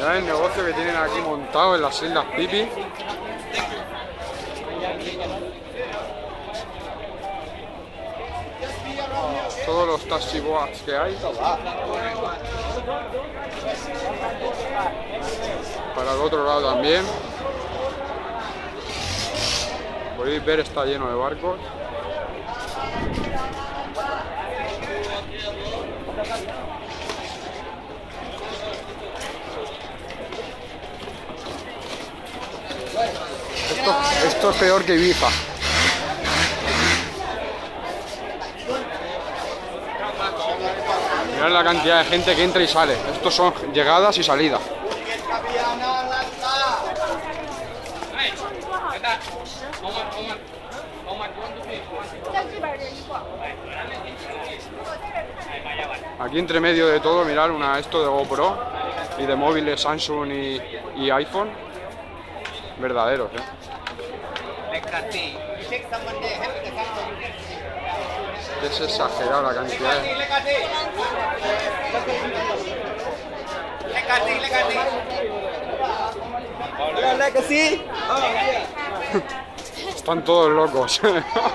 Mirad el negocio que tienen aquí montado en las islas Pipi. Todos los taxi boats que hay. Para el otro lado también. Podéis ver, está lleno de barcos. Esto, es peor que Ibiza. Mirad la cantidad de gente que entra y sale. Estos son llegadas y salidas. Aquí entre medio de todo, mirar una esto de GoPro y de móviles Samsung y iPhone. Verdaderos, ¿eh? Es exagerada la cantidad de... Están todos locos.